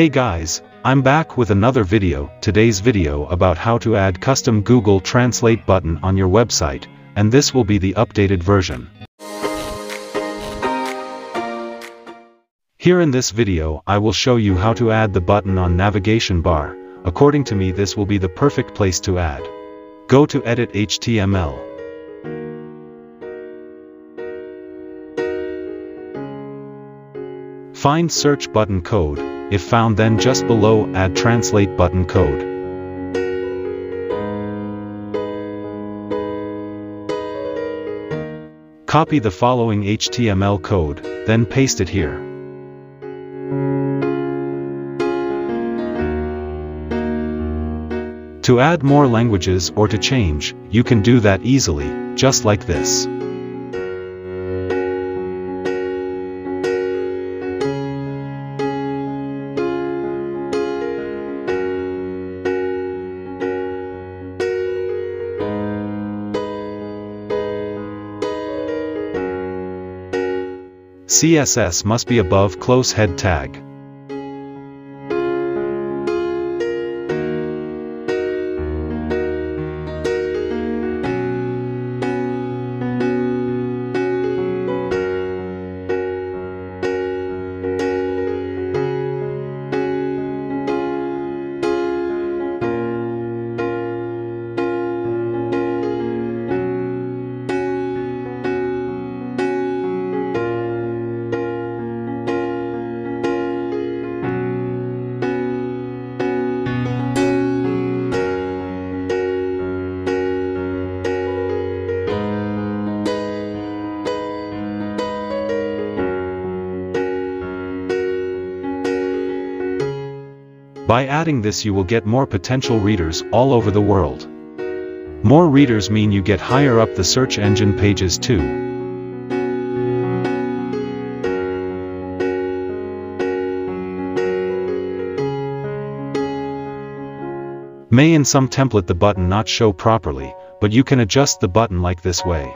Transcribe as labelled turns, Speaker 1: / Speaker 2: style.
Speaker 1: Hey guys, I'm back with another video, today's video about how to add custom Google Translate button on your website, and this will be the updated version. Here in this video I will show you how to add the button on navigation bar, according to me this will be the perfect place to add. Go to edit HTML. Find search button code, if found then just below add translate button code. Copy the following HTML code, then paste it here. To add more languages or to change, you can do that easily, just like this. CSS must be above close head tag. By adding this you will get more potential readers all over the world. More readers mean you get higher up the search engine pages too. May in some template the button not show properly, but you can adjust the button like this way.